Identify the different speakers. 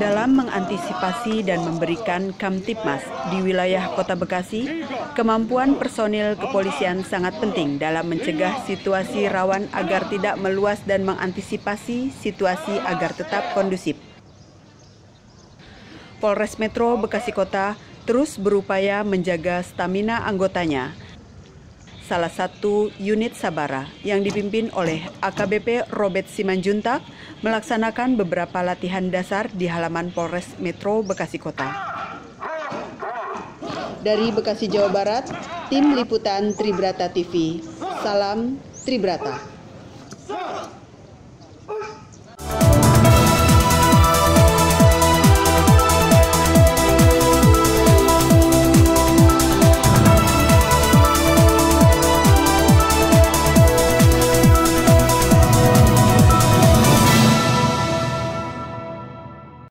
Speaker 1: Dalam mengantisipasi dan memberikan Kamtipmas di wilayah Kota Bekasi, kemampuan personil kepolisian sangat penting dalam mencegah situasi rawan agar tidak meluas dan mengantisipasi situasi agar tetap kondusif. Polres Metro Bekasi Kota terus berupaya menjaga stamina anggotanya salah satu unit Sabara yang dipimpin oleh AKBP Robert Simanjuntak melaksanakan beberapa latihan dasar di halaman Polres Metro Bekasi Kota. Dari Bekasi, Jawa Barat, tim liputan Tribrata TV. Salam Tribrata.